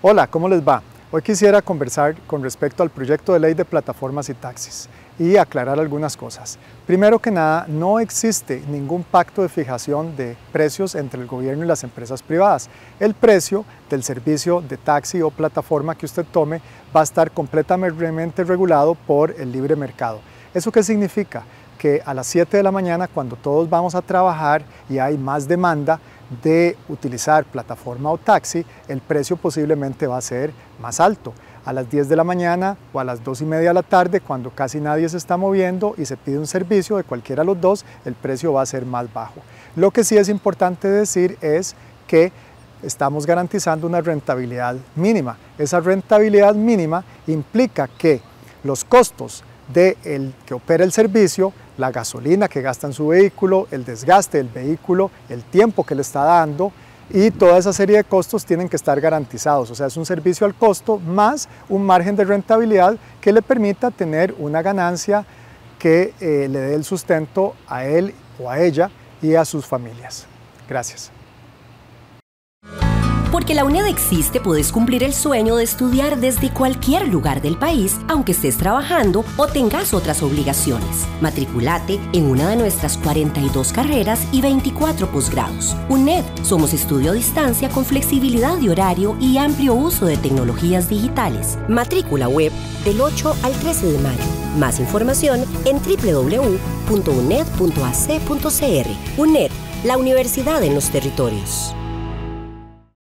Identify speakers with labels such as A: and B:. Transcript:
A: Hola, ¿cómo les va? Hoy quisiera conversar con respecto al proyecto de ley de plataformas y taxis y aclarar algunas cosas. Primero que nada, no existe ningún pacto de fijación de precios entre el gobierno y las empresas privadas. El precio del servicio de taxi o plataforma que usted tome va a estar completamente regulado por el libre mercado. ¿Eso qué significa? Que a las 7 de la mañana, cuando todos vamos a trabajar y hay más demanda, de utilizar plataforma o taxi, el precio posiblemente va a ser más alto. A las 10 de la mañana o a las 2 y media de la tarde, cuando casi nadie se está moviendo y se pide un servicio de cualquiera de los dos, el precio va a ser más bajo. Lo que sí es importante decir es que estamos garantizando una rentabilidad mínima. Esa rentabilidad mínima implica que los costos de el que opera el servicio, la gasolina que gasta en su vehículo, el desgaste del vehículo, el tiempo que le está dando y toda esa serie de costos tienen que estar garantizados. O sea, es un servicio al costo más un margen de rentabilidad que le permita tener una ganancia que eh, le dé el sustento a él o a ella y a sus familias. Gracias.
B: Porque la UNED existe, puedes cumplir el sueño de estudiar desde cualquier lugar del país, aunque estés trabajando o tengas otras obligaciones. Matriculate en una de nuestras 42 carreras y 24 posgrados. UNED, somos estudio a distancia con flexibilidad de horario y amplio uso de tecnologías digitales. Matrícula web del 8 al 13 de mayo. Más información en www.uned.ac.cr. UNED, la universidad en los territorios.